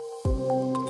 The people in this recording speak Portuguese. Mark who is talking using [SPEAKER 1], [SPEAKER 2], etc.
[SPEAKER 1] Música